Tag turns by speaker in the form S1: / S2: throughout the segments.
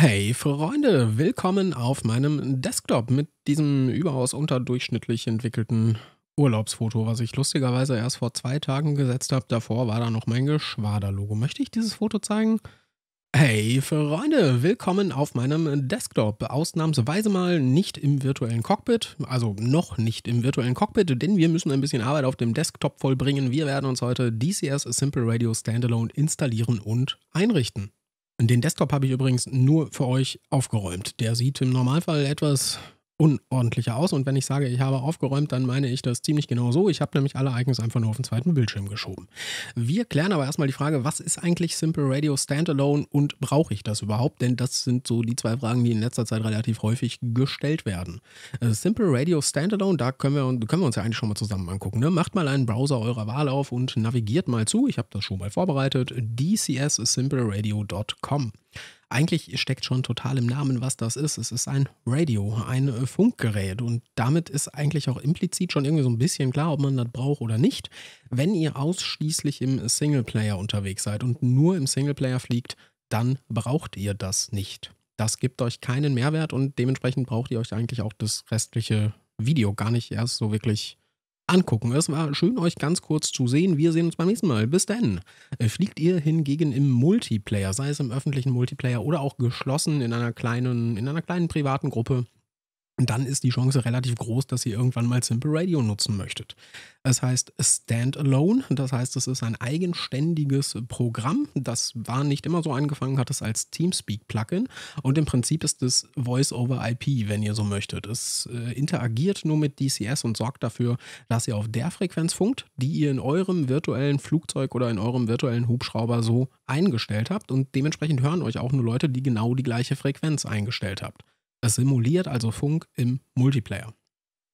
S1: Hey Freunde, willkommen auf meinem Desktop mit diesem überaus unterdurchschnittlich entwickelten Urlaubsfoto, was ich lustigerweise erst vor zwei Tagen gesetzt habe. Davor war da noch mein Geschwader-Logo. Möchte ich dieses Foto zeigen? Hey Freunde, willkommen auf meinem Desktop. Ausnahmsweise mal nicht im virtuellen Cockpit, also noch nicht im virtuellen Cockpit, denn wir müssen ein bisschen Arbeit auf dem Desktop vollbringen. Wir werden uns heute DCS Simple Radio Standalone installieren und einrichten. Den Desktop habe ich übrigens nur für euch aufgeräumt. Der sieht im Normalfall etwas unordentlicher aus. Und wenn ich sage, ich habe aufgeräumt, dann meine ich das ziemlich genau so. Ich habe nämlich alle Icons einfach nur auf den zweiten Bildschirm geschoben. Wir klären aber erstmal die Frage, was ist eigentlich Simple Radio Standalone und brauche ich das überhaupt? Denn das sind so die zwei Fragen, die in letzter Zeit relativ häufig gestellt werden. Äh, Simple Radio Standalone, da können wir, können wir uns ja eigentlich schon mal zusammen angucken. Ne? Macht mal einen Browser eurer Wahl auf und navigiert mal zu. Ich habe das schon mal vorbereitet. dcssimpleradio.com. Eigentlich steckt schon total im Namen, was das ist. Es ist ein Radio, ein äh, Funkgerät. Und damit ist eigentlich auch implizit schon irgendwie so ein bisschen klar, ob man das braucht oder nicht. Wenn ihr ausschließlich im Singleplayer unterwegs seid und nur im Singleplayer fliegt, dann braucht ihr das nicht. Das gibt euch keinen Mehrwert und dementsprechend braucht ihr euch eigentlich auch das restliche Video gar nicht erst so wirklich angucken. Es war schön, euch ganz kurz zu sehen. Wir sehen uns beim nächsten Mal. Bis dann. Äh, fliegt ihr hingegen im Multiplayer, sei es im öffentlichen Multiplayer oder auch geschlossen in einer kleinen, in einer kleinen privaten Gruppe, dann ist die Chance relativ groß, dass ihr irgendwann mal Simple Radio nutzen möchtet. Es heißt Standalone, das heißt, es ist ein eigenständiges Programm. Das war nicht immer so angefangen, hat es als Teamspeak-Plugin und im Prinzip ist es Voice-over-IP, wenn ihr so möchtet. Es äh, interagiert nur mit DCS und sorgt dafür, dass ihr auf der Frequenz funkt, die ihr in eurem virtuellen Flugzeug oder in eurem virtuellen Hubschrauber so eingestellt habt und dementsprechend hören euch auch nur Leute, die genau die gleiche Frequenz eingestellt habt. Es simuliert also Funk im Multiplayer.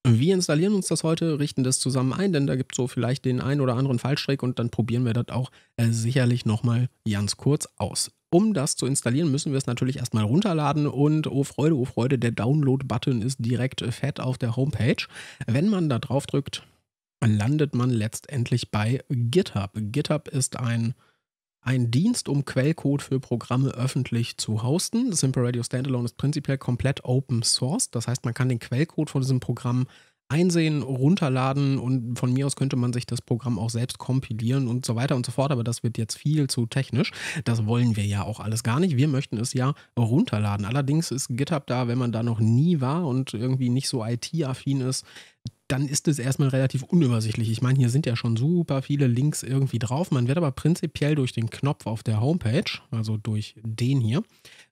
S1: Wir installieren uns das heute, richten das zusammen ein, denn da gibt es so vielleicht den einen oder anderen Fallstrick und dann probieren wir das auch äh, sicherlich nochmal ganz kurz aus. Um das zu installieren, müssen wir es natürlich erstmal runterladen und oh Freude, oh Freude, der Download-Button ist direkt fett auf der Homepage. Wenn man da drauf drückt, landet man letztendlich bei GitHub. GitHub ist ein ein Dienst, um Quellcode für Programme öffentlich zu hosten. Simple Radio Standalone ist prinzipiell komplett Open Source. Das heißt, man kann den Quellcode von diesem Programm einsehen, runterladen und von mir aus könnte man sich das Programm auch selbst kompilieren und so weiter und so fort. Aber das wird jetzt viel zu technisch. Das wollen wir ja auch alles gar nicht. Wir möchten es ja runterladen. Allerdings ist GitHub da, wenn man da noch nie war und irgendwie nicht so IT-affin ist, dann ist es erstmal relativ unübersichtlich. Ich meine, hier sind ja schon super viele Links irgendwie drauf. Man wird aber prinzipiell durch den Knopf auf der Homepage, also durch den hier,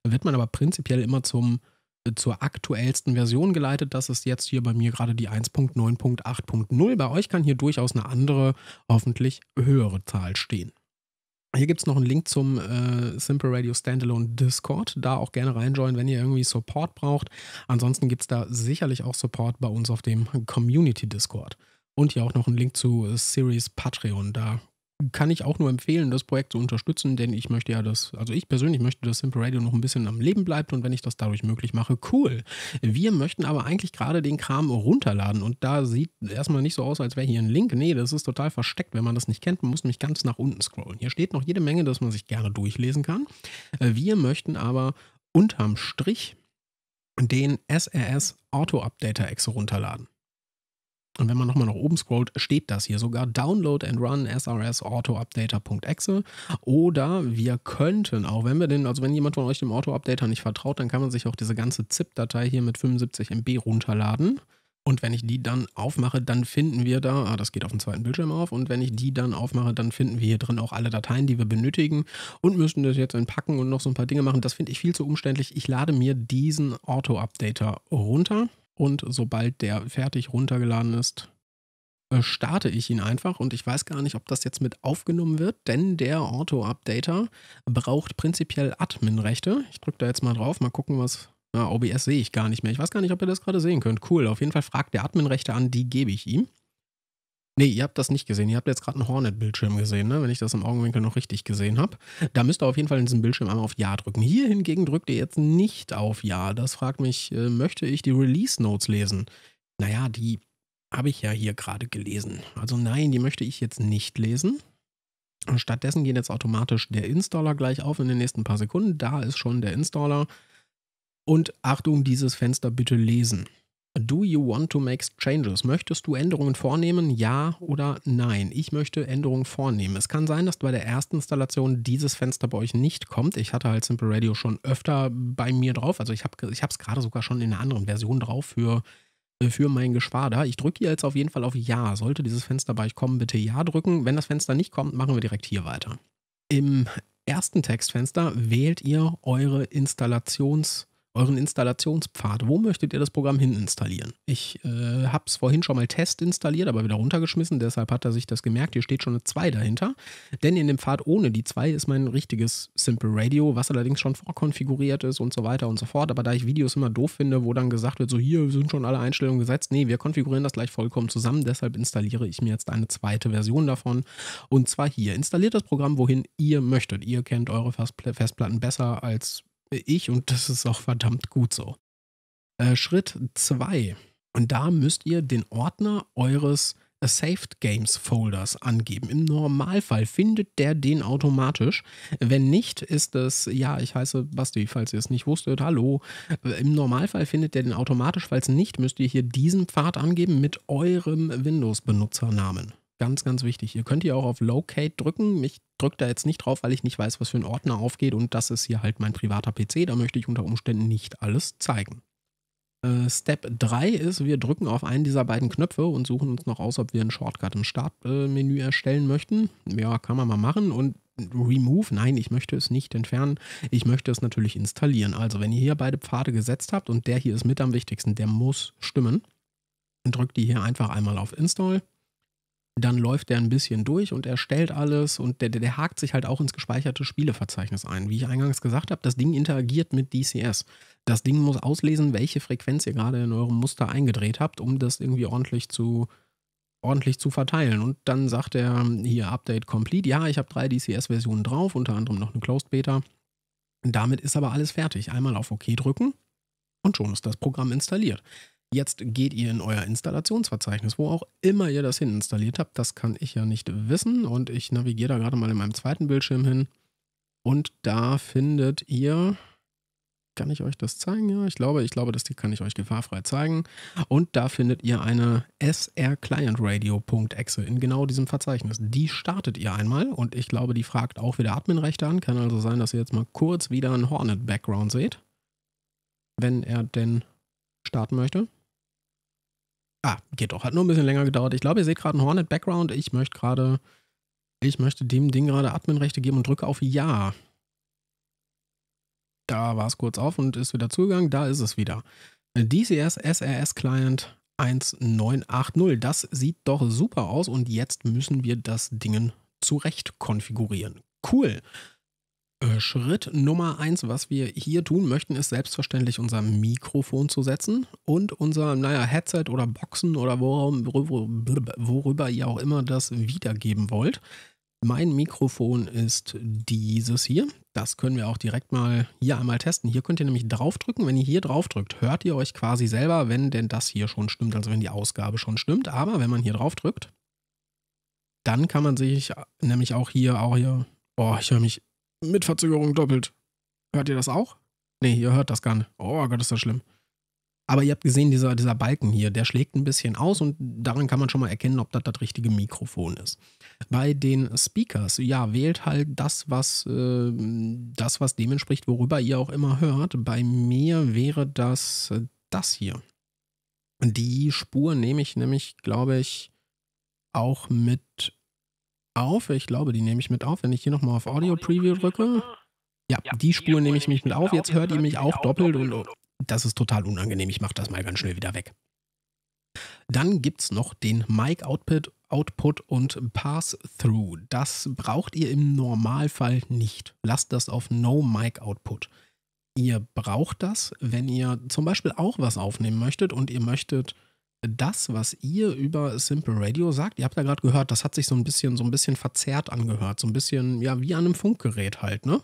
S1: wird man aber prinzipiell immer zum, äh, zur aktuellsten Version geleitet. Das ist jetzt hier bei mir gerade die 1.9.8.0. Bei euch kann hier durchaus eine andere, hoffentlich höhere Zahl stehen. Hier gibt es noch einen Link zum äh, Simple Radio Standalone Discord. Da auch gerne reinjoinen, wenn ihr irgendwie Support braucht. Ansonsten gibt es da sicherlich auch Support bei uns auf dem Community Discord. Und hier auch noch einen Link zu Series Patreon. Da kann ich auch nur empfehlen, das Projekt zu unterstützen, denn ich möchte ja das, also ich persönlich möchte, dass Simple Radio noch ein bisschen am Leben bleibt und wenn ich das dadurch möglich mache, cool. Wir möchten aber eigentlich gerade den Kram runterladen und da sieht erstmal nicht so aus, als wäre hier ein Link. Nee, das ist total versteckt, wenn man das nicht kennt. Man muss nämlich ganz nach unten scrollen. Hier steht noch jede Menge, dass man sich gerne durchlesen kann. Wir möchten aber unterm Strich den SRS Auto Updater Exe runterladen. Und wenn man nochmal nach oben scrollt, steht das hier sogar Download and Run SRS Auto Updater.exe. Oder wir könnten auch, wenn wir den, also wenn jemand von euch dem Auto Updater nicht vertraut, dann kann man sich auch diese ganze ZIP-Datei hier mit 75 MB runterladen. Und wenn ich die dann aufmache, dann finden wir da, ah, das geht auf dem zweiten Bildschirm auf, und wenn ich die dann aufmache, dann finden wir hier drin auch alle Dateien, die wir benötigen und müssen das jetzt entpacken und noch so ein paar Dinge machen. Das finde ich viel zu umständlich. Ich lade mir diesen Auto-Updater runter und sobald der fertig runtergeladen ist, äh, starte ich ihn einfach und ich weiß gar nicht, ob das jetzt mit aufgenommen wird, denn der Auto-Updater braucht prinzipiell Admin-Rechte. Ich drücke da jetzt mal drauf, mal gucken, was. Ja, OBS sehe ich gar nicht mehr. Ich weiß gar nicht, ob ihr das gerade sehen könnt. Cool. Auf jeden Fall fragt der Admin-Rechte an, die gebe ich ihm. Nee, ihr habt das nicht gesehen. Ihr habt jetzt gerade einen Hornet-Bildschirm gesehen, ne? wenn ich das im Augenwinkel noch richtig gesehen habe. Da müsst ihr auf jeden Fall in diesem Bildschirm einmal auf Ja drücken. Hier hingegen drückt ihr jetzt nicht auf Ja. Das fragt mich, äh, möchte ich die Release-Notes lesen? Naja, die habe ich ja hier gerade gelesen. Also nein, die möchte ich jetzt nicht lesen. Stattdessen geht jetzt automatisch der Installer gleich auf in den nächsten paar Sekunden. Da ist schon der Installer. Und Achtung, dieses Fenster bitte lesen. Do you want to make changes? Möchtest du Änderungen vornehmen? Ja oder nein? Ich möchte Änderungen vornehmen. Es kann sein, dass bei der ersten Installation dieses Fenster bei euch nicht kommt. Ich hatte halt Simple Radio schon öfter bei mir drauf. Also ich habe es gerade sogar schon in einer anderen Version drauf für, äh, für mein Geschwader. Ich drücke hier jetzt auf jeden Fall auf Ja. Sollte dieses Fenster bei euch kommen, bitte Ja drücken. Wenn das Fenster nicht kommt, machen wir direkt hier weiter. Im ersten Textfenster wählt ihr eure Installations- euren Installationspfad. Wo möchtet ihr das Programm hin installieren? Ich äh, habe es vorhin schon mal Test installiert, aber wieder runtergeschmissen. Deshalb hat er sich das gemerkt. Hier steht schon eine 2 dahinter. Denn in dem Pfad ohne die 2 ist mein richtiges Simple Radio, was allerdings schon vorkonfiguriert ist und so weiter und so fort. Aber da ich Videos immer doof finde, wo dann gesagt wird, so hier sind schon alle Einstellungen gesetzt. Nee, wir konfigurieren das gleich vollkommen zusammen. Deshalb installiere ich mir jetzt eine zweite Version davon. Und zwar hier. Installiert das Programm, wohin ihr möchtet. Ihr kennt eure Festplatten besser als ich und das ist auch verdammt gut so. Äh, Schritt 2. Und da müsst ihr den Ordner eures Saved Games Folders angeben. Im Normalfall findet der den automatisch. Wenn nicht, ist es, ja, ich heiße Basti, falls ihr es nicht wusstet, hallo. Im Normalfall findet der den automatisch. Falls nicht, müsst ihr hier diesen Pfad angeben mit eurem Windows-Benutzernamen. Ganz, ganz wichtig. Ihr könnt hier auch auf Locate drücken. Ich drücke da jetzt nicht drauf, weil ich nicht weiß, was für ein Ordner aufgeht. Und das ist hier halt mein privater PC. Da möchte ich unter Umständen nicht alles zeigen. Äh, Step 3 ist, wir drücken auf einen dieser beiden Knöpfe und suchen uns noch aus, ob wir einen Shortcut im Startmenü erstellen möchten. Ja, kann man mal machen. Und Remove, nein, ich möchte es nicht entfernen. Ich möchte es natürlich installieren. Also, wenn ihr hier beide Pfade gesetzt habt und der hier ist mit am wichtigsten, der muss stimmen, drückt ihr hier einfach einmal auf Install dann läuft der ein bisschen durch und erstellt alles und der, der, der, hakt sich halt auch ins gespeicherte Spieleverzeichnis ein. Wie ich eingangs gesagt habe, das Ding interagiert mit DCS. Das Ding muss auslesen, welche Frequenz ihr gerade in eurem Muster eingedreht habt, um das irgendwie ordentlich zu, ordentlich zu verteilen. Und dann sagt er hier Update Complete. Ja, ich habe drei DCS-Versionen drauf, unter anderem noch eine Closed Beta. Damit ist aber alles fertig. Einmal auf OK drücken und schon ist das Programm installiert. Jetzt geht ihr in euer Installationsverzeichnis, wo auch immer ihr das hin installiert habt. Das kann ich ja nicht wissen und ich navigiere da gerade mal in meinem zweiten Bildschirm hin. Und da findet ihr, kann ich euch das zeigen? Ja, ich glaube, ich glaube, das kann ich euch gefahrfrei zeigen. Und da findet ihr eine srclientradio.exe in genau diesem Verzeichnis. Die startet ihr einmal und ich glaube, die fragt auch wieder Adminrechte an. Kann also sein, dass ihr jetzt mal kurz wieder einen Hornet-Background seht. Wenn er denn starten möchte. Ah, geht doch. Hat nur ein bisschen länger gedauert. Ich glaube, ihr seht gerade einen Hornet-Background. Ich möchte gerade, ich möchte dem Ding gerade Adminrechte geben und drücke auf Ja. Da war es kurz auf und ist wieder zugegangen. Da ist es wieder. DCS SRS Client 1980. Das sieht doch super aus und jetzt müssen wir das Ding zurecht konfigurieren. Cool. Äh, Schritt Nummer eins, was wir hier tun möchten, ist selbstverständlich unser Mikrofon zu setzen und unser, naja, Headset oder Boxen oder worüber, worüber ihr auch immer das wiedergeben wollt. Mein Mikrofon ist dieses hier. Das können wir auch direkt mal hier einmal testen. Hier könnt ihr nämlich draufdrücken. Wenn ihr hier draufdrückt, hört ihr euch quasi selber, wenn denn das hier schon stimmt, also wenn die Ausgabe schon stimmt. Aber wenn man hier draufdrückt, dann kann man sich nämlich auch hier, auch hier, oh, ich höre mich mit Verzögerung doppelt. Hört ihr das auch? Nee, ihr hört das gar nicht. Oh Gott, ist das schlimm. Aber ihr habt gesehen, dieser, dieser Balken hier, der schlägt ein bisschen aus und daran kann man schon mal erkennen, ob das das richtige Mikrofon ist. Bei den Speakers, ja, wählt halt das, was, äh, das, was dem entspricht, worüber ihr auch immer hört. Bei mir wäre das äh, das hier. Die Spur nehme ich nämlich, glaube ich, auch mit auf. Ich glaube, die nehme ich mit auf. Wenn ich hier nochmal auf Audio Preview drücke. Ja, die Spur nehme ich mich mit auf. Jetzt hört ihr mich auch doppelt und das ist total unangenehm. Ich mache das mal ganz schnell wieder weg. Dann gibt es noch den Mic Output, Output und Pass-Through. Das braucht ihr im Normalfall nicht. Lasst das auf No Mic Output. Ihr braucht das, wenn ihr zum Beispiel auch was aufnehmen möchtet und ihr möchtet das, was ihr über Simple Radio sagt, ihr habt ja gerade gehört, das hat sich so ein bisschen, so ein bisschen verzerrt angehört, so ein bisschen, ja, wie an einem Funkgerät halt, ne?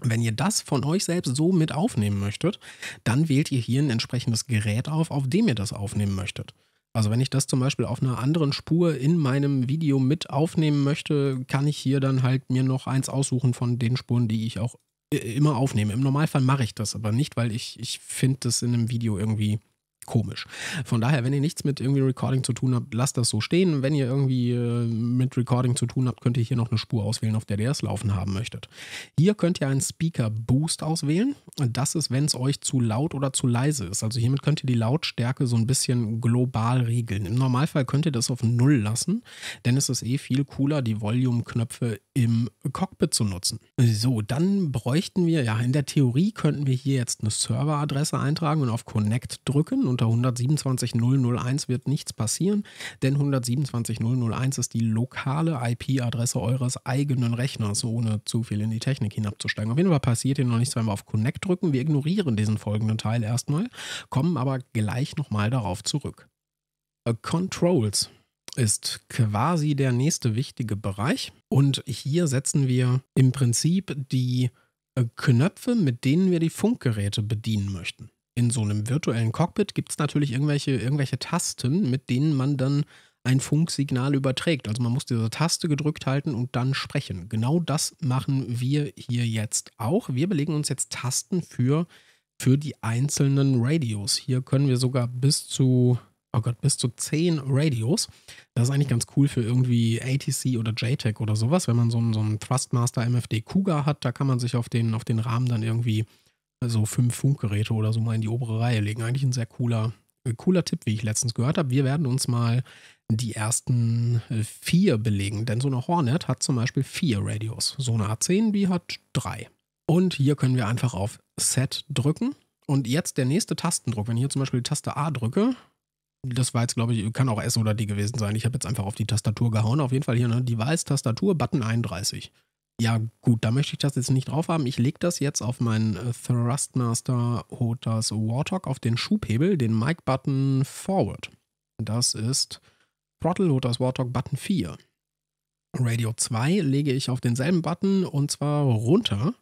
S1: Wenn ihr das von euch selbst so mit aufnehmen möchtet, dann wählt ihr hier ein entsprechendes Gerät auf, auf dem ihr das aufnehmen möchtet. Also wenn ich das zum Beispiel auf einer anderen Spur in meinem Video mit aufnehmen möchte, kann ich hier dann halt mir noch eins aussuchen von den Spuren, die ich auch immer aufnehme. Im Normalfall mache ich das aber nicht, weil ich, ich finde das in einem Video irgendwie komisch. Von daher, wenn ihr nichts mit irgendwie Recording zu tun habt, lasst das so stehen. Wenn ihr irgendwie äh, mit Recording zu tun habt, könnt ihr hier noch eine Spur auswählen, auf der ihr es laufen haben möchtet. Hier könnt ihr einen Speaker Boost auswählen. Das ist, wenn es euch zu laut oder zu leise ist. Also hiermit könnt ihr die Lautstärke so ein bisschen global regeln. Im Normalfall könnt ihr das auf Null lassen, denn es ist eh viel cooler, die Volume-Knöpfe im Cockpit zu nutzen. So, dann bräuchten wir, ja, in der Theorie könnten wir hier jetzt eine Serveradresse eintragen und auf Connect drücken und unter 127.001 wird nichts passieren, denn 127.001 ist die lokale IP-Adresse eures eigenen Rechners, ohne zu viel in die Technik hinabzusteigen. Auf jeden Fall passiert hier noch nichts, wenn wir auf Connect drücken. Wir ignorieren diesen folgenden Teil erstmal, kommen aber gleich nochmal darauf zurück. Controls ist quasi der nächste wichtige Bereich und hier setzen wir im Prinzip die äh, Knöpfe, mit denen wir die Funkgeräte bedienen möchten in so einem virtuellen Cockpit gibt es natürlich irgendwelche, irgendwelche Tasten, mit denen man dann ein Funksignal überträgt. Also man muss diese Taste gedrückt halten und dann sprechen. Genau das machen wir hier jetzt auch. Wir belegen uns jetzt Tasten für, für die einzelnen Radios. Hier können wir sogar bis zu, oh Gott, bis zu 10 Radios. Das ist eigentlich ganz cool für irgendwie ATC oder JTAG oder sowas. Wenn man so einen, so einen Thrustmaster MFD Cougar hat, da kann man sich auf den, auf den Rahmen dann irgendwie also fünf Funkgeräte oder so mal in die obere Reihe legen. Eigentlich ein sehr cooler, äh, cooler Tipp, wie ich letztens gehört habe. Wir werden uns mal die ersten äh, vier belegen, denn so eine Hornet hat zum Beispiel vier Radios. So eine A10, die hat drei. Und hier können wir einfach auf Set drücken. Und jetzt der nächste Tastendruck. Wenn ich hier zum Beispiel die Taste A drücke, das war jetzt, glaube ich, kann auch S oder D gewesen sein. Ich habe jetzt einfach auf die Tastatur gehauen. Auf jeden Fall hier eine Device-Tastatur, Button 31. Ja, gut, da möchte ich das jetzt nicht drauf haben. Ich lege das jetzt auf meinen äh, Thrustmaster Hotas Warthog auf den Schubhebel, den Mic-Button Forward. Das ist Throttle Hotas Warthog Button 4. Radio 2 lege ich auf denselben Button und zwar runter.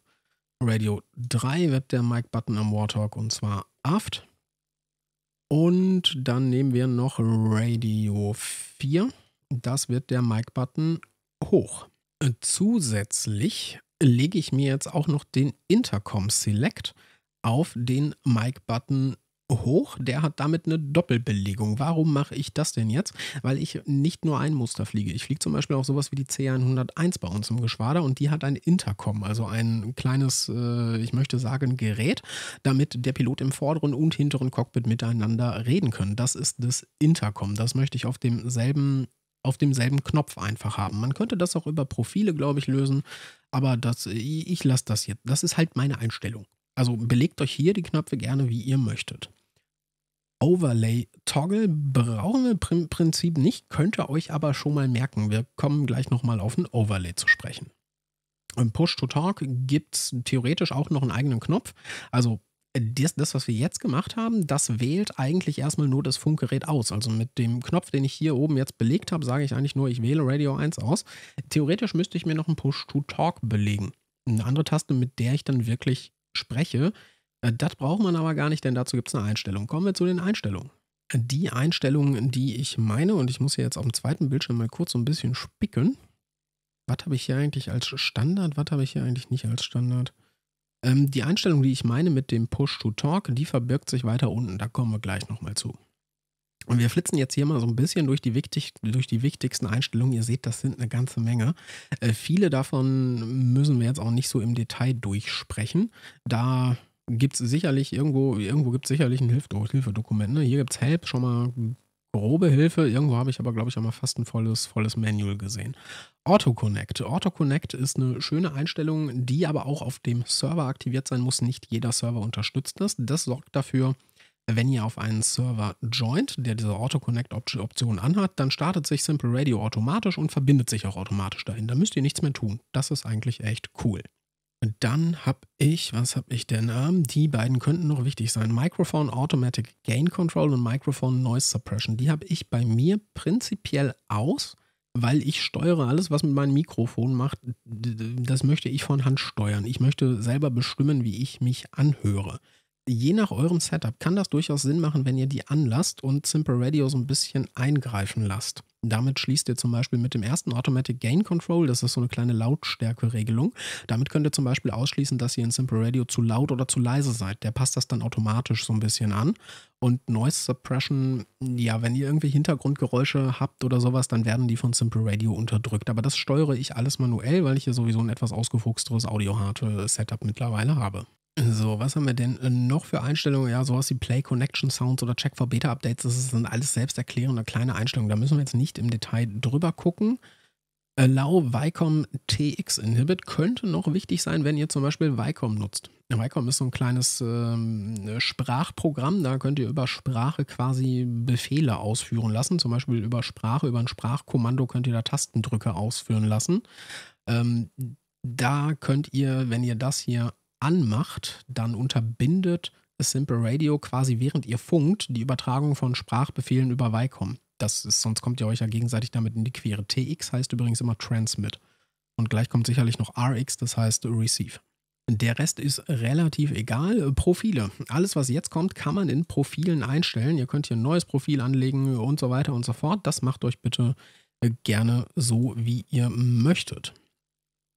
S1: Radio 3 wird der Mic-Button am Warthog und zwar aft. Und dann nehmen wir noch Radio 4. Das wird der Mic-Button hoch. Zusätzlich lege ich mir jetzt auch noch den Intercom Select auf den Mic-Button hoch. Der hat damit eine Doppelbelegung. Warum mache ich das denn jetzt? Weil ich nicht nur ein Muster fliege. Ich fliege zum Beispiel auch sowas wie die C101 bei uns im Geschwader und die hat ein Intercom, also ein kleines, äh, ich möchte sagen, Gerät, damit der Pilot im vorderen und hinteren Cockpit miteinander reden können. Das ist das Intercom. Das möchte ich auf demselben auf demselben Knopf einfach haben. Man könnte das auch über Profile, glaube ich, lösen, aber das, ich lasse das jetzt. Das ist halt meine Einstellung. Also belegt euch hier die Knöpfe gerne, wie ihr möchtet. Overlay Toggle brauchen wir im Prinzip nicht, könnt ihr euch aber schon mal merken. Wir kommen gleich nochmal auf ein Overlay zu sprechen. Im Push to Talk gibt es theoretisch auch noch einen eigenen Knopf. Also das, das, was wir jetzt gemacht haben, das wählt eigentlich erstmal nur das Funkgerät aus. Also mit dem Knopf, den ich hier oben jetzt belegt habe, sage ich eigentlich nur, ich wähle Radio 1 aus. Theoretisch müsste ich mir noch einen Push-to-Talk belegen. Eine andere Taste, mit der ich dann wirklich spreche. Äh, das braucht man aber gar nicht, denn dazu gibt es eine Einstellung. Kommen wir zu den Einstellungen. Die Einstellungen, die ich meine, und ich muss hier jetzt auf dem zweiten Bildschirm mal kurz so ein bisschen spicken. Was habe ich hier eigentlich als Standard? Was habe ich hier eigentlich nicht als Standard? Ähm, die Einstellung, die ich meine mit dem Push-to-Talk, die verbirgt sich weiter unten. Da kommen wir gleich nochmal zu. Und wir flitzen jetzt hier mal so ein bisschen durch die, wichtig, durch die wichtigsten Einstellungen. Ihr seht, das sind eine ganze Menge. Äh, viele davon müssen wir jetzt auch nicht so im Detail durchsprechen. Da gibt es sicherlich irgendwo, irgendwo gibt es sicherlich ein Hilfedokument. Ne? Hier gibt es Help, schon mal grobe Hilfe. Irgendwo habe ich aber, glaube ich, auch mal fast ein volles, volles Manual gesehen. AutoConnect. AutoConnect ist eine schöne Einstellung, die aber auch auf dem Server aktiviert sein muss. Nicht jeder Server unterstützt das. Das sorgt dafür, wenn ihr auf einen Server joint, der diese AutoConnect-Option anhat, dann startet sich Simple Radio automatisch und verbindet sich auch automatisch dahin. Da müsst ihr nichts mehr tun. Das ist eigentlich echt cool. Dann habe ich, was habe ich denn? Ähm, die beiden könnten noch wichtig sein. Microphone Automatic Gain Control und Microphone Noise Suppression. Die habe ich bei mir prinzipiell aus, weil ich steuere alles, was mit meinem Mikrofon macht. Das möchte ich von Hand steuern. Ich möchte selber bestimmen, wie ich mich anhöre. Je nach eurem Setup kann das durchaus Sinn machen, wenn ihr die anlasst und Simple Radio so ein bisschen eingreifen lasst. Damit schließt ihr zum Beispiel mit dem ersten Automatic Gain Control, das ist so eine kleine Lautstärke-Regelung. Damit könnt ihr zum Beispiel ausschließen, dass ihr in Simple Radio zu laut oder zu leise seid. Der passt das dann automatisch so ein bisschen an. Und Noise Suppression, ja, wenn ihr irgendwie Hintergrundgeräusche habt oder sowas, dann werden die von Simple Radio unterdrückt. Aber das steuere ich alles manuell, weil ich hier sowieso ein etwas ausgefuchsteres Audio-Harte-Setup mittlerweile habe. So, was haben wir denn äh, noch für Einstellungen? Ja, sowas wie Play Connection Sounds oder Check for Beta Updates, das sind alles selbsterklärende kleine Einstellungen. Da müssen wir jetzt nicht im Detail drüber gucken. Allow Vicom TX Inhibit könnte noch wichtig sein, wenn ihr zum Beispiel Vicom nutzt. Vicom ist so ein kleines ähm, Sprachprogramm, da könnt ihr über Sprache quasi Befehle ausführen lassen. Zum Beispiel über Sprache, über ein Sprachkommando könnt ihr da Tastendrücke ausführen lassen. Ähm, da könnt ihr, wenn ihr das hier anmacht, dann unterbindet Simple Radio quasi während ihr funkt die Übertragung von Sprachbefehlen über Vicom. Das ist, sonst kommt ihr euch ja gegenseitig damit in die Quere. TX heißt übrigens immer Transmit. Und gleich kommt sicherlich noch RX, das heißt Receive. Der Rest ist relativ egal. Profile. Alles, was jetzt kommt, kann man in Profilen einstellen. Ihr könnt hier ein neues Profil anlegen und so weiter und so fort. Das macht euch bitte gerne so, wie ihr möchtet.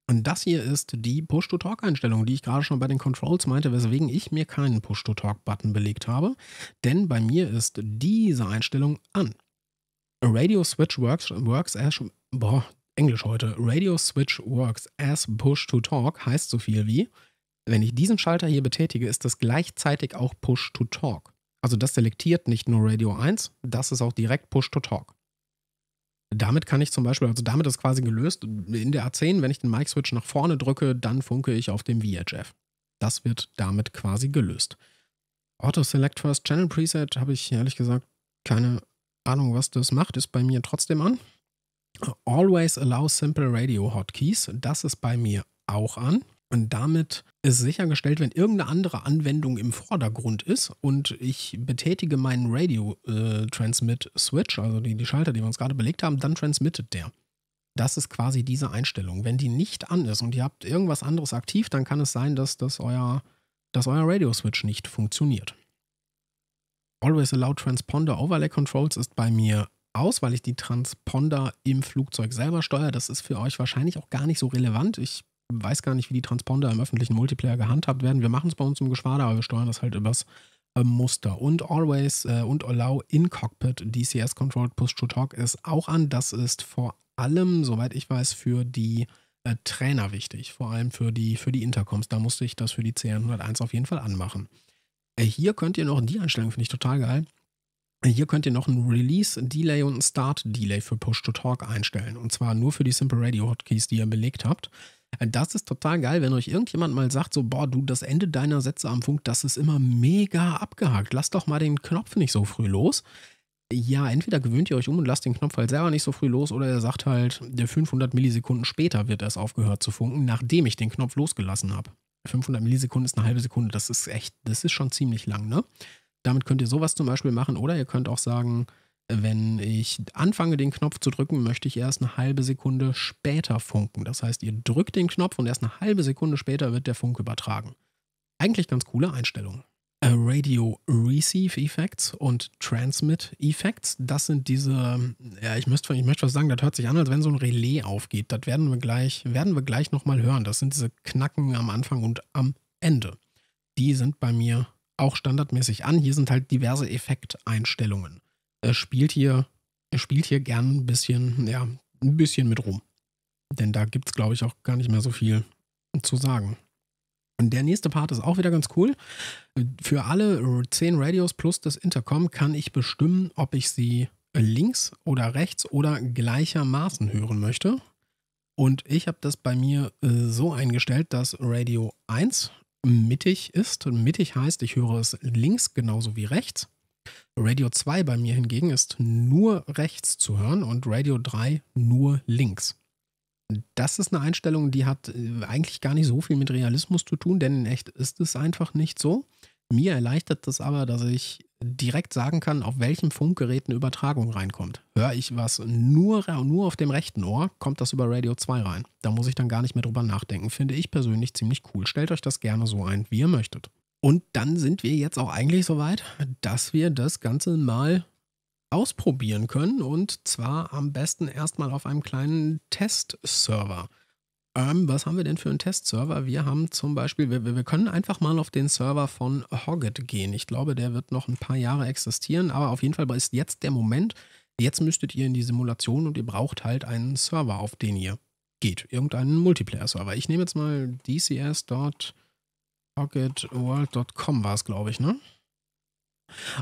S1: Und das hier ist die Push-to-Talk-Einstellung, die ich gerade schon bei den Controls meinte, weswegen ich mir keinen Push-to-Talk-Button belegt habe. Denn bei mir ist diese Einstellung an. Radio Switch works, works as. Boah, Englisch heute. Radio Switch works as Push-to-Talk heißt so viel wie, wenn ich diesen Schalter hier betätige, ist das gleichzeitig auch Push-to-Talk. Also das selektiert nicht nur Radio 1, das ist auch direkt Push-to-Talk. Damit kann ich zum Beispiel, also damit ist quasi gelöst, in der A10, wenn ich den Mic-Switch nach vorne drücke, dann funke ich auf dem VHF. Das wird damit quasi gelöst. Auto Select First Channel Preset habe ich ehrlich gesagt keine Ahnung, was das macht, ist bei mir trotzdem an. Always allow simple radio hotkeys, das ist bei mir auch an. Und damit ist sichergestellt, wenn irgendeine andere Anwendung im Vordergrund ist und ich betätige meinen Radio äh, also die, die Schalter, die wir uns gerade belegt haben, dann transmittet der. Das ist quasi diese Einstellung. Wenn die nicht an ist und ihr habt irgendwas anderes aktiv, dann kann es sein, dass, das euer, dass euer Radio Switch nicht funktioniert. Always Allow Transponder Overlay Controls ist bei mir aus, weil ich die Transponder im Flugzeug selber steuere. Das ist für euch wahrscheinlich auch gar nicht so relevant. Ich weiß gar nicht, wie die Transponder im öffentlichen Multiplayer gehandhabt werden. Wir machen es bei uns im Geschwader, aber wir steuern das halt übers äh, Muster. Und Always äh, und Allow in Cockpit DCS Controlled Push to Talk ist auch an. Das ist vor allem, soweit ich weiß, für die äh, Trainer wichtig. Vor allem für die, für die Intercoms. Da musste ich das für die CN101 auf jeden Fall anmachen. Äh, hier könnt ihr noch, die Einstellung finde ich total geil. Hier könnt ihr noch ein Release-Delay und ein Start-Delay für Push-to-Talk einstellen. Und zwar nur für die Simple Radio Hotkeys, die ihr belegt habt. Das ist total geil, wenn euch irgendjemand mal sagt, so, boah, du, das Ende deiner Sätze am Funk, das ist immer mega abgehakt. Lass doch mal den Knopf nicht so früh los. Ja, entweder gewöhnt ihr euch um und lasst den Knopf halt selber nicht so früh los oder ihr sagt halt, der 500 Millisekunden später wird erst aufgehört zu funken, nachdem ich den Knopf losgelassen habe. 500 Millisekunden ist eine halbe Sekunde, das ist echt, das ist schon ziemlich lang, ne? Damit könnt ihr sowas zum Beispiel machen oder ihr könnt auch sagen, wenn ich anfange, den Knopf zu drücken, möchte ich erst eine halbe Sekunde später funken. Das heißt, ihr drückt den Knopf und erst eine halbe Sekunde später wird der Funk übertragen. Eigentlich ganz coole Einstellung. Äh, Radio Receive Effects und Transmit Effects, das sind diese, ja, ich möchte, ich möchte was sagen, das hört sich an, als wenn so ein Relais aufgeht. Das werden wir gleich, werden wir gleich nochmal hören. Das sind diese Knacken am Anfang und am Ende. Die sind bei mir auch standardmäßig an. Hier sind halt diverse Effekteinstellungen er spielt hier, er spielt hier gern ein bisschen, ja, ein bisschen mit rum. Denn da gibt es, glaube ich, auch gar nicht mehr so viel zu sagen. Und der nächste Part ist auch wieder ganz cool. Für alle 10 Radios plus das Intercom kann ich bestimmen, ob ich sie links oder rechts oder gleichermaßen hören möchte. Und ich habe das bei mir äh, so eingestellt, dass Radio 1 mittig ist. Mittig heißt, ich höre es links genauso wie rechts. Radio 2 bei mir hingegen ist nur rechts zu hören und Radio 3 nur links. Das ist eine Einstellung, die hat äh, eigentlich gar nicht so viel mit Realismus zu tun, denn in echt ist es einfach nicht so. Mir erleichtert das aber, dass ich direkt sagen kann, auf welchem Funkgerät eine Übertragung reinkommt. Höre ich was nur, nur auf dem rechten Ohr, kommt das über Radio 2 rein. Da muss ich dann gar nicht mehr drüber nachdenken. Finde ich persönlich ziemlich cool. Stellt euch das gerne so ein, wie ihr möchtet. Und dann sind wir jetzt auch eigentlich so weit, dass wir das Ganze mal ausprobieren können und zwar am besten erstmal auf einem kleinen Testserver. Ähm, was haben wir denn für einen Testserver? Wir haben zum Beispiel, wir, wir können einfach mal auf den Server von Hoggit gehen. Ich glaube, der wird noch ein paar Jahre existieren, aber auf jeden Fall ist jetzt der Moment. Jetzt müsstet ihr in die Simulation und ihr braucht halt einen Server, auf den ihr geht. Irgendeinen Multiplayer-Server. Ich nehme jetzt mal dcs.hoggitworld.com war es, glaube ich, ne?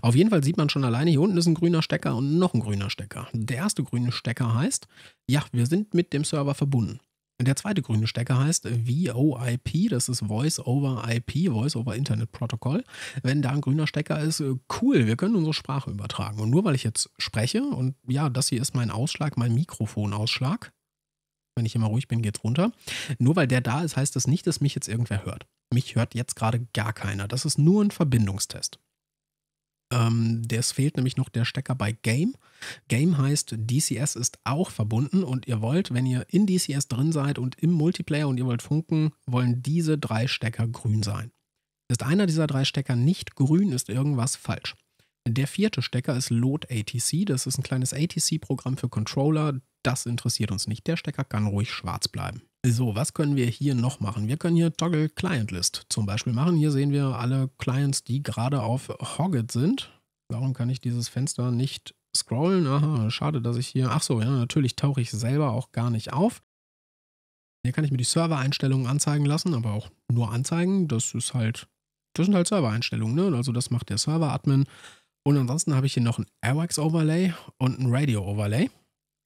S1: Auf jeden Fall sieht man schon alleine, hier unten ist ein grüner Stecker und noch ein grüner Stecker. Der erste grüne Stecker heißt, ja, wir sind mit dem Server verbunden. Der zweite grüne Stecker heißt VoIP, das ist Voice over IP, Voice over Internet Protocol. Wenn da ein grüner Stecker ist, äh, cool, wir können unsere Sprache übertragen. Und nur weil ich jetzt spreche, und ja, das hier ist mein Ausschlag, mein Mikrofonausschlag. Wenn ich immer ruhig bin, geht's runter. Nur weil der da ist, heißt das nicht, dass mich jetzt irgendwer hört. Mich hört jetzt gerade gar keiner. Das ist nur ein Verbindungstest. Ähm, es fehlt nämlich noch der Stecker bei Game. Game heißt, DCS ist auch verbunden und ihr wollt, wenn ihr in DCS drin seid und im Multiplayer und ihr wollt funken, wollen diese drei Stecker grün sein. Ist einer dieser drei Stecker nicht grün, ist irgendwas falsch. Der vierte Stecker ist Load ATC. Das ist ein kleines ATC-Programm für Controller. Das interessiert uns nicht. Der Stecker kann ruhig schwarz bleiben. So, was können wir hier noch machen? Wir können hier Toggle Client List zum Beispiel machen. Hier sehen wir alle Clients, die gerade auf Hoggit sind. Warum kann ich dieses Fenster nicht scrollen? Aha, schade, dass ich hier. Ach so, ja, natürlich tauche ich selber auch gar nicht auf. Hier kann ich mir die Server-Einstellungen anzeigen lassen, aber auch nur anzeigen. Das ist halt, das sind halt Server-Einstellungen, ne? Also das macht der Server-Admin. Und ansonsten habe ich hier noch ein Airwax-Overlay und ein Radio-Overlay.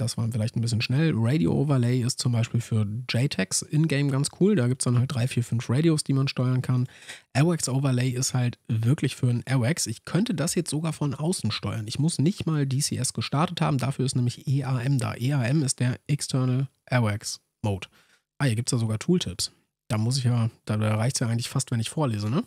S1: Das war vielleicht ein bisschen schnell. Radio Overlay ist zum Beispiel für JTAGs in-game ganz cool. Da gibt es dann halt drei, vier, fünf Radios, die man steuern kann. Airwax Overlay ist halt wirklich für ein Airwax. Ich könnte das jetzt sogar von außen steuern. Ich muss nicht mal DCS gestartet haben. Dafür ist nämlich EAM da. EAM ist der External Airwax Mode. Ah, hier gibt es ja sogar Tooltips. Da muss ich ja, da reicht es ja eigentlich fast, wenn ich vorlese, ne?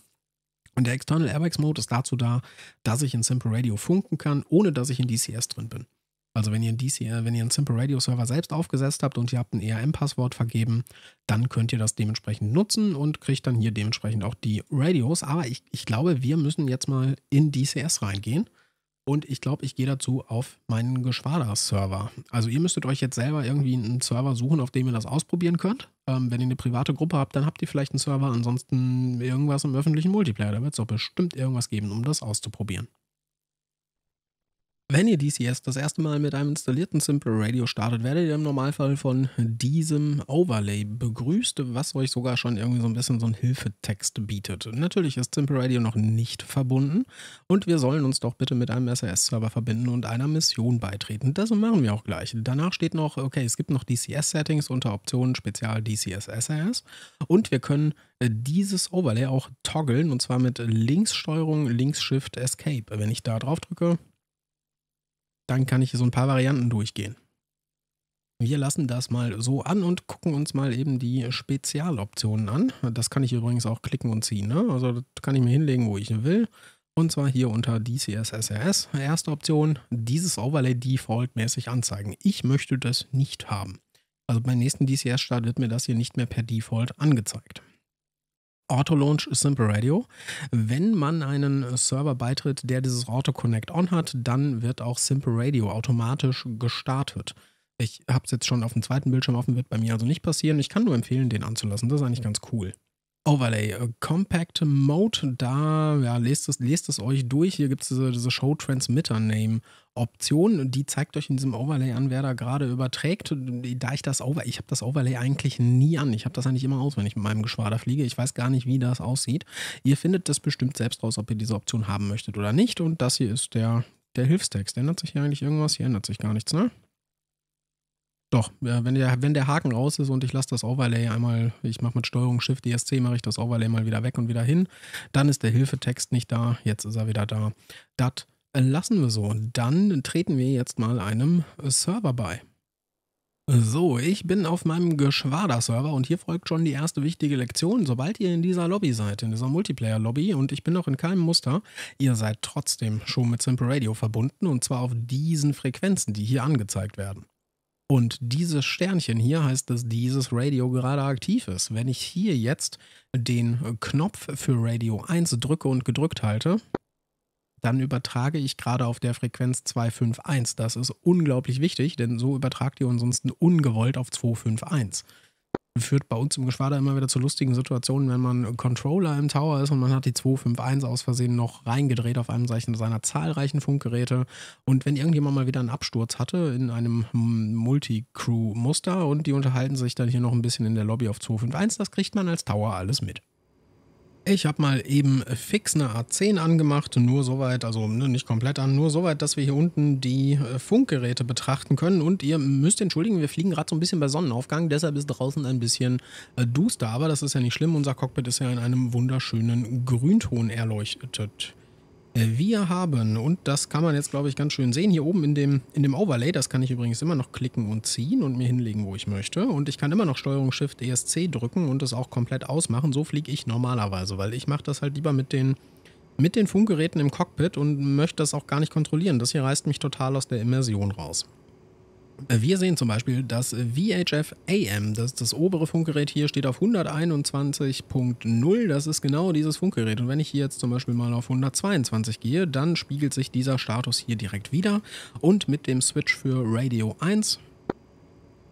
S1: Und der External Airwax Mode ist dazu da, dass ich in Simple Radio funken kann, ohne dass ich in DCS drin bin. Also wenn ihr, einen DC, äh, wenn ihr einen Simple Radio Server selbst aufgesetzt habt und ihr habt ein ERM-Passwort vergeben, dann könnt ihr das dementsprechend nutzen und kriegt dann hier dementsprechend auch die Radios. Aber ich, ich glaube, wir müssen jetzt mal in DCS reingehen. Und ich glaube, ich gehe dazu auf meinen Geschwader-Server. Also ihr müsstet euch jetzt selber irgendwie einen Server suchen, auf dem ihr das ausprobieren könnt. Ähm, wenn ihr eine private Gruppe habt, dann habt ihr vielleicht einen Server. Ansonsten irgendwas im öffentlichen Multiplayer. Da wird es doch bestimmt irgendwas geben, um das auszuprobieren. Wenn ihr DCS das erste Mal mit einem installierten Simple Radio startet, werdet ihr im Normalfall von diesem Overlay begrüßt, was euch sogar schon irgendwie so ein bisschen so einen Hilfetext bietet. Natürlich ist Simple Radio noch nicht verbunden und wir sollen uns doch bitte mit einem SAS-Server verbinden und einer Mission beitreten. Das machen wir auch gleich. Danach steht noch, okay, es gibt noch DCS-Settings unter Optionen Spezial DCS SAS und wir können äh, dieses Overlay auch toggeln und zwar mit Linkssteuerung, Links-Shift, Escape. Wenn ich da drauf drücke, dann kann ich so ein paar Varianten durchgehen. Wir lassen das mal so an und gucken uns mal eben die Spezialoptionen an. Das kann ich übrigens auch klicken und ziehen. Ne? Also das kann ich mir hinlegen, wo ich will. Und zwar hier unter DCS SRS. Erste Option, dieses Overlay defaultmäßig anzeigen. Ich möchte das nicht haben. Also beim nächsten DCS-Start wird mir das hier nicht mehr per Default angezeigt. Auto-Launch Simple Radio. Wenn man einen Server beitritt, der dieses Auto-Connect on hat, dann wird auch Simple Radio automatisch gestartet. Ich habe es jetzt schon auf dem zweiten Bildschirm offen, wird bei mir also nicht passieren. Ich kann nur empfehlen, den anzulassen. Das ist eigentlich ganz cool. Overlay, äh, Compact Mode, da ja, lest, es, lest es euch durch. Hier gibt es diese, diese Show Transmitter Name Option, die zeigt euch in diesem Overlay an, wer da gerade überträgt. Da ich das Over, ich habe das Overlay eigentlich nie an. Ich habe das eigentlich immer aus, wenn ich mit meinem Geschwader fliege. Ich weiß gar nicht, wie das aussieht. Ihr findet das bestimmt selbst raus, ob ihr diese Option haben möchtet oder nicht. Und das hier ist der, der Hilfstext. Ändert sich hier eigentlich irgendwas? Hier ändert sich gar nichts, ne? Doch, wenn der, wenn der Haken raus ist und ich lasse das Overlay einmal, ich mache mit Steuerung Shift ESC, mache ich das Overlay mal wieder weg und wieder hin, dann ist der Hilfetext nicht da, jetzt ist er wieder da. Das lassen wir so. Dann treten wir jetzt mal einem Server bei. So, ich bin auf meinem Geschwader-Server und hier folgt schon die erste wichtige Lektion. Sobald ihr in dieser Lobby seid, in dieser Multiplayer-Lobby und ich bin noch in keinem Muster, ihr seid trotzdem schon mit Simple Radio verbunden und zwar auf diesen Frequenzen, die hier angezeigt werden. Und dieses Sternchen hier heißt, dass dieses Radio gerade aktiv ist. Wenn ich hier jetzt den Knopf für Radio 1 drücke und gedrückt halte, dann übertrage ich gerade auf der Frequenz 251. Das ist unglaublich wichtig, denn so übertragt ihr ansonsten ungewollt auf 251 führt bei uns im Geschwader immer wieder zu lustigen Situationen, wenn man Controller im Tower ist und man hat die 251 aus Versehen noch reingedreht auf einem seiner zahlreichen Funkgeräte. Und wenn irgendjemand mal wieder einen Absturz hatte in einem Multicrew-Muster und die unterhalten sich dann hier noch ein bisschen in der Lobby auf 251, das kriegt man als Tower alles mit. Ich habe mal eben fix eine A10 angemacht, nur soweit, also ne, nicht komplett an, nur soweit, dass wir hier unten die äh, Funkgeräte betrachten können. Und ihr müsst entschuldigen, wir fliegen gerade so ein bisschen bei Sonnenaufgang, deshalb ist draußen ein bisschen äh, duster, aber das ist ja nicht schlimm. Unser Cockpit ist ja in einem wunderschönen Grünton erleuchtet. Äh, wir haben, und das kann man jetzt, glaube ich, ganz schön sehen, hier oben in dem, in dem Overlay, das kann ich übrigens immer noch klicken und ziehen und mir hinlegen, wo ich möchte. Und ich kann immer noch Steuerung Shift ESC drücken und es auch komplett ausmachen. So fliege ich normalerweise, weil ich mache das halt lieber mit den, mit den Funkgeräten im Cockpit und möchte das auch gar nicht kontrollieren. Das hier reißt mich total aus der Immersion raus. Wir sehen zum Beispiel das VHF AM, das, das obere Funkgerät hier steht auf 121.0, das ist genau dieses Funkgerät. Und wenn ich hier jetzt zum Beispiel mal auf 122 gehe, dann spiegelt sich dieser Status hier direkt wieder. Und mit dem Switch für Radio 1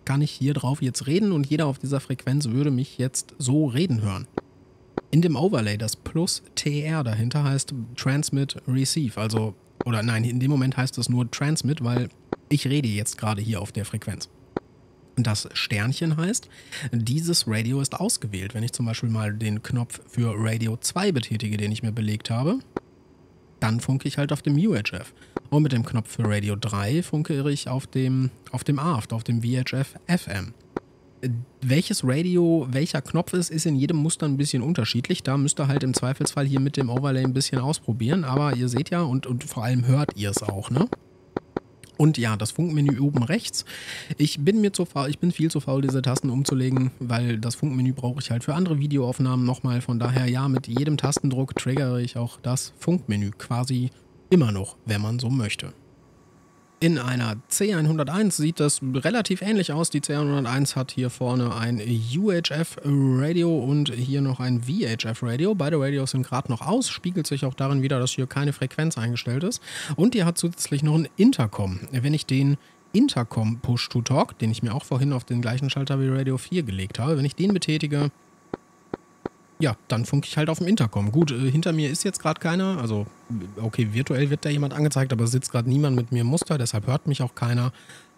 S1: kann ich hier drauf jetzt reden und jeder auf dieser Frequenz würde mich jetzt so reden hören. In dem Overlay, das plus TR dahinter heißt Transmit Receive, also, oder nein, in dem Moment heißt es nur Transmit, weil ich rede jetzt gerade hier auf der Frequenz. Das Sternchen heißt, dieses Radio ist ausgewählt. Wenn ich zum Beispiel mal den Knopf für Radio 2 betätige, den ich mir belegt habe, dann funke ich halt auf dem UHF. Und mit dem Knopf für Radio 3 funke ich auf dem, auf dem AFT, auf dem VHF FM. Welches Radio, welcher Knopf ist, ist in jedem Muster ein bisschen unterschiedlich. Da müsst ihr halt im Zweifelsfall hier mit dem Overlay ein bisschen ausprobieren. Aber ihr seht ja und, und vor allem hört ihr es auch, ne? Und ja, das Funkmenü oben rechts. Ich bin mir zu faul, ich bin viel zu faul, diese Tasten umzulegen, weil das Funkmenü brauche ich halt für andere Videoaufnahmen nochmal. Von daher ja, mit jedem Tastendruck triggere ich auch das Funkmenü quasi immer noch, wenn man so möchte. In einer C101 sieht das relativ ähnlich aus. Die C101 hat hier vorne ein UHF-Radio und hier noch ein VHF-Radio. Beide Radios sind gerade noch aus, spiegelt sich auch darin wieder, dass hier keine Frequenz eingestellt ist. Und die hat zusätzlich noch ein Intercom. Wenn ich den Intercom Push-to-Talk, den ich mir auch vorhin auf den gleichen Schalter wie Radio 4 gelegt habe, wenn ich den betätige, ja, dann funke ich halt auf dem Intercom. Gut, äh, hinter mir ist jetzt gerade keiner. Also, okay, virtuell wird da jemand angezeigt, aber sitzt gerade niemand mit mir im Muster, deshalb hört mich auch keiner.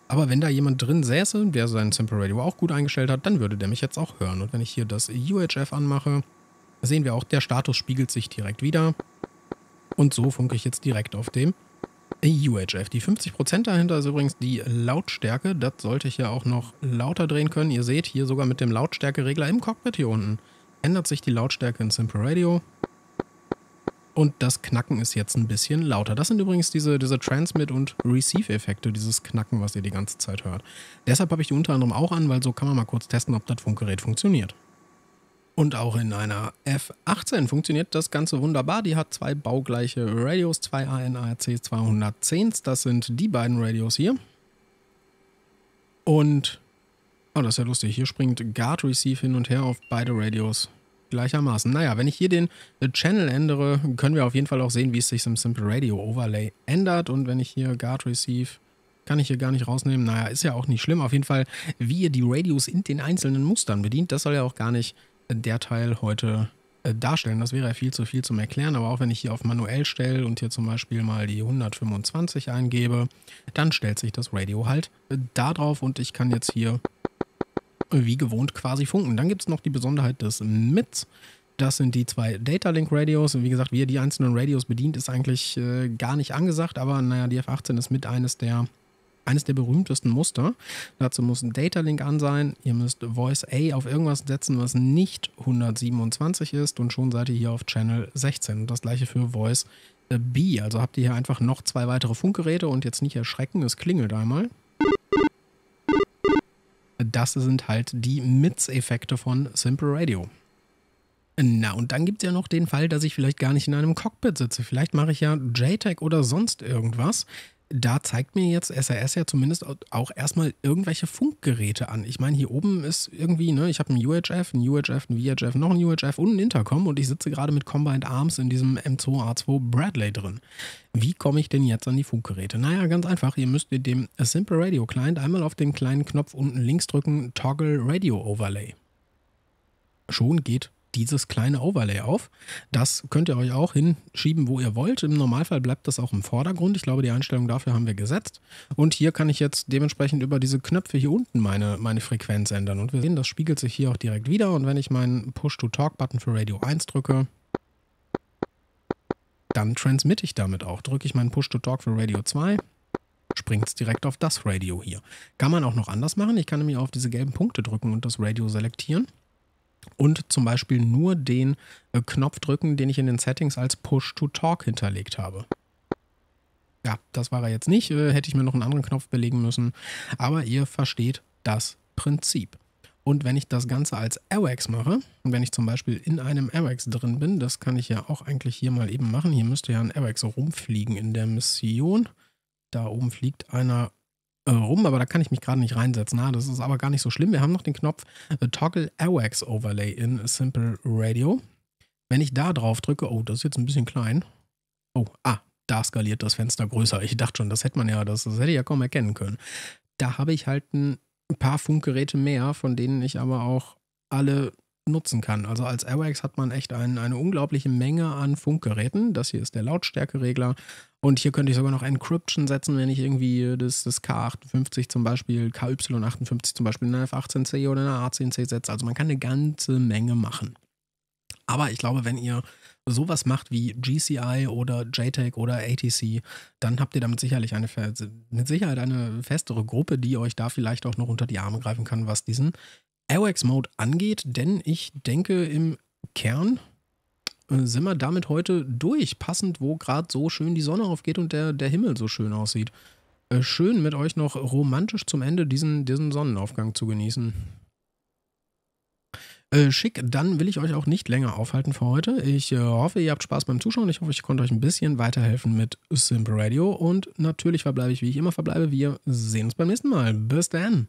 S1: Aber wenn da jemand drin säße, der sein Simple Radio auch gut eingestellt hat, dann würde der mich jetzt auch hören. Und wenn ich hier das UHF anmache, sehen wir auch, der Status spiegelt sich direkt wieder. Und so funke ich jetzt direkt auf dem UHF. Die 50% dahinter ist übrigens die Lautstärke. Das sollte ich ja auch noch lauter drehen können. Ihr seht hier sogar mit dem Lautstärkeregler im Cockpit hier unten ändert sich die Lautstärke in Simple Radio. Und das Knacken ist jetzt ein bisschen lauter. Das sind übrigens diese, diese Transmit- und Receive-Effekte, dieses Knacken, was ihr die ganze Zeit hört. Deshalb habe ich die unter anderem auch an, weil so kann man mal kurz testen, ob das Funkgerät funktioniert. Und auch in einer F18 funktioniert das Ganze wunderbar. Die hat zwei baugleiche Radios, zwei ANARC 210s. Das sind die beiden Radios hier. Und Oh, das ist ja lustig. Hier springt Guard Receive hin und her auf beide Radios gleichermaßen. Naja, wenn ich hier den Channel ändere, können wir auf jeden Fall auch sehen, wie es sich im Simple Radio Overlay ändert. Und wenn ich hier Guard Receive, kann ich hier gar nicht rausnehmen. Naja, ist ja auch nicht schlimm. Auf jeden Fall, wie ihr die Radios in den einzelnen Mustern bedient, das soll ja auch gar nicht der Teil heute äh, darstellen. Das wäre ja viel zu viel zum Erklären, aber auch wenn ich hier auf manuell stelle und hier zum Beispiel mal die 125 eingebe, dann stellt sich das Radio halt äh, da drauf und ich kann jetzt hier wie gewohnt quasi funken. Dann gibt es noch die Besonderheit des MITs. Das sind die zwei Data Link Radios. Und wie gesagt, wie ihr die einzelnen Radios bedient, ist eigentlich äh, gar nicht angesagt. Aber naja, die F18 ist mit eines der, eines der berühmtesten Muster. Dazu muss ein Data Link an sein. Ihr müsst Voice A auf irgendwas setzen, was nicht 127 ist. Und schon seid ihr hier auf Channel 16. Und das gleiche für Voice B. Also habt ihr hier einfach noch zwei weitere Funkgeräte und jetzt nicht erschrecken, es klingelt einmal das sind halt die MITS-Effekte von Simple Radio. Na, und dann gibt es ja noch den Fall, dass ich vielleicht gar nicht in einem Cockpit sitze. Vielleicht mache ich ja JTAG oder sonst irgendwas. Da zeigt mir jetzt SRS ja zumindest auch erstmal irgendwelche Funkgeräte an. Ich meine, hier oben ist irgendwie, ne, ich habe einen UHF, einen UHF, einen VHF, noch einen UHF und einen Intercom und ich sitze gerade mit Combined Arms in diesem M2A2 Bradley drin. Wie komme ich denn jetzt an die Funkgeräte? Naja, ganz einfach. Ihr müsst mit dem Simple Radio Client einmal auf den kleinen Knopf unten links drücken, Toggle Radio Overlay. Schon geht dieses kleine Overlay auf. Das könnt ihr euch auch hinschieben, wo ihr wollt. Im Normalfall bleibt das auch im Vordergrund. Ich glaube, die Einstellung dafür haben wir gesetzt. Und hier kann ich jetzt dementsprechend über diese Knöpfe hier unten meine, meine Frequenz ändern. Und wir sehen, das spiegelt sich hier auch direkt wieder. Und wenn ich meinen Push-to-Talk-Button für Radio 1 drücke, dann transmitte ich damit auch. Drücke ich meinen Push-to-Talk für Radio 2, springt es direkt auf das Radio hier. Kann man auch noch anders machen. Ich kann nämlich auf diese gelben Punkte drücken und das Radio selektieren und zum Beispiel nur den äh, Knopf drücken, den ich in den Settings als Push-to-Talk hinterlegt habe. Ja, das war er jetzt nicht, äh, hätte ich mir noch einen anderen Knopf belegen müssen, aber ihr versteht das Prinzip. Und wenn ich das Ganze als AirWax mache, wenn ich zum Beispiel in einem AirWax drin bin, das kann ich ja auch eigentlich hier mal eben machen. Hier müsste ja ein AirWax rumfliegen in der Mission. Da oben fliegt einer äh, rum, aber da kann ich mich gerade nicht reinsetzen. Ah, das ist aber gar nicht so schlimm. Wir haben noch den Knopf äh, Toggle Airwax Overlay in Simple Radio. Wenn ich da drauf drücke, oh, das ist jetzt ein bisschen klein. Oh, ah, da skaliert das Fenster größer. Ich dachte schon, das hätte man ja, das, das hätte ich ja kaum erkennen können. Da habe ich halt ein paar Funkgeräte mehr, von denen ich aber auch alle nutzen kann. Also als Airwax hat man echt ein, eine unglaubliche Menge an Funkgeräten. Das hier ist der Lautstärkeregler. Und hier könnte ich sogar noch Encryption setzen, wenn ich irgendwie das, das K58 zum Beispiel, KY58 zum Beispiel in einer F18C oder einer A10C setze. Also man kann eine ganze Menge machen. Aber ich glaube, wenn ihr sowas macht wie GCI oder JTAG oder ATC, dann habt ihr damit sicherlich eine, mit Sicherheit eine festere Gruppe, die euch da vielleicht auch noch unter die Arme greifen kann, was diesen Airwax-Mode angeht, denn ich denke, im Kern äh, sind wir damit heute durch, passend, wo gerade so schön die Sonne aufgeht und der, der Himmel so schön aussieht. Äh, schön mit euch noch romantisch zum Ende diesen, diesen Sonnenaufgang zu genießen. Äh, schick, dann will ich euch auch nicht länger aufhalten für heute. Ich äh, hoffe, ihr habt Spaß beim Zuschauen. Ich hoffe, ich konnte euch ein bisschen weiterhelfen mit Simple Radio. Und natürlich verbleibe ich, wie ich immer verbleibe. Wir sehen uns beim nächsten Mal. Bis dann.